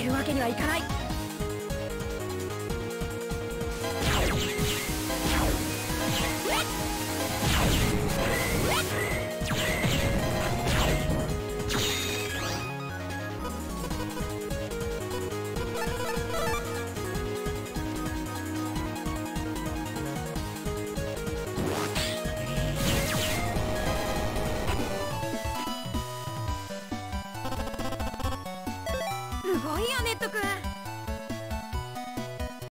負けわけにはいかない。 거의 안에